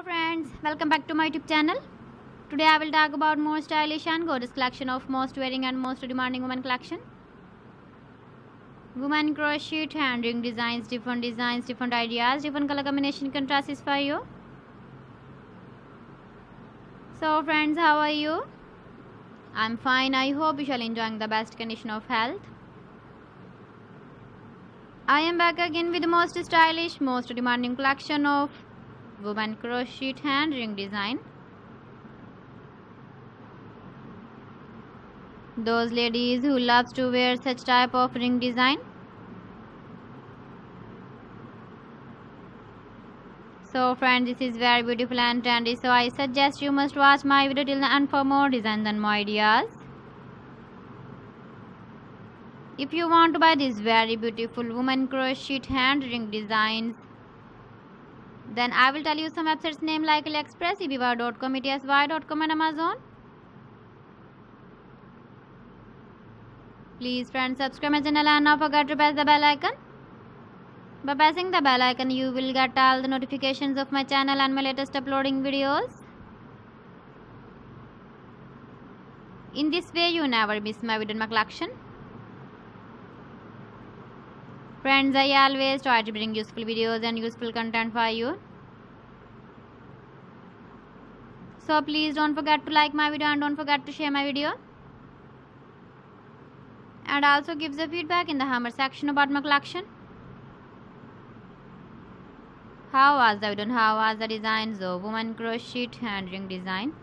Hello friends, welcome back to my YouTube channel. Today I will talk about more stylish and gorgeous collection of most wearing and most demanding women collection. Women crochet hand ring designs, different designs, different ideas, different color combination contrasts for you. So friends, how are you? I'm fine. I hope you shall enjoying the best condition of health. I am back again with the most stylish, most demanding collection of woman crochet hand ring design. Those ladies who loves to wear such type of ring design. So friends, this is very beautiful and trendy. So I suggest you must watch my video till the end for more designs and more ideas. If you want to buy these very beautiful woman crochet hand ring designs, then I will tell you some websites name like AliExpress, eBay.com, ETSY.com and Amazon. Please friends subscribe my channel and don't forget to press the bell icon. By pressing the bell icon you will get all the notifications of my channel and my latest uploading videos. In this way you never miss my video my collection. Friends, I always try to bring useful videos and useful content for you. So please don't forget to like my video and don't forget to share my video. And also give the feedback in the hammer section about my collection. How was the video how was the design? of woman crochet hand ring design?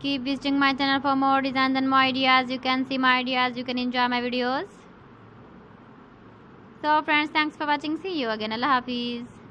Keep visiting my channel for more designs and more ideas. You can see my ideas, you can enjoy my videos. So friends, thanks for watching. See you again. Allah Hafiz.